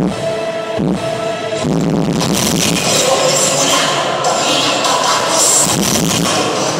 Thank you.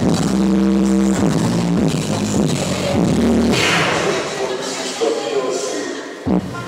Thank you.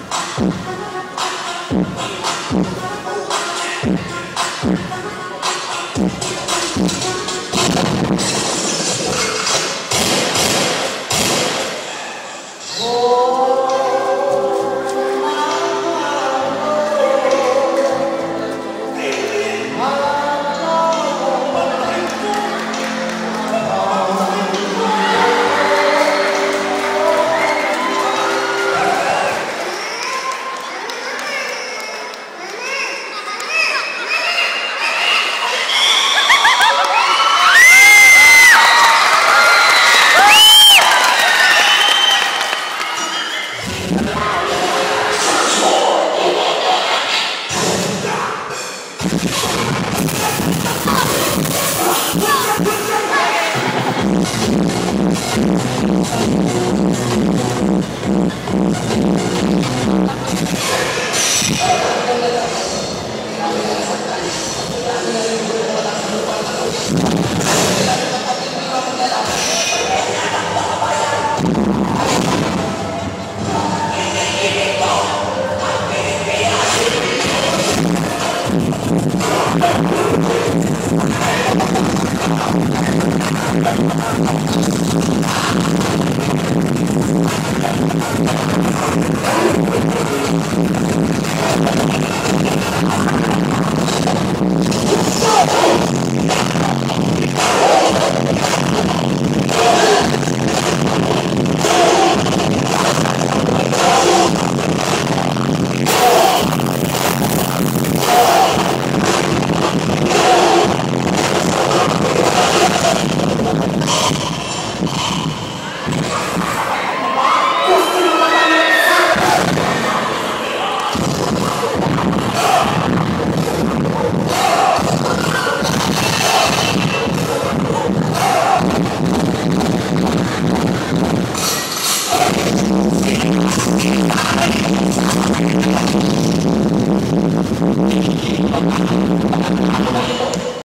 you you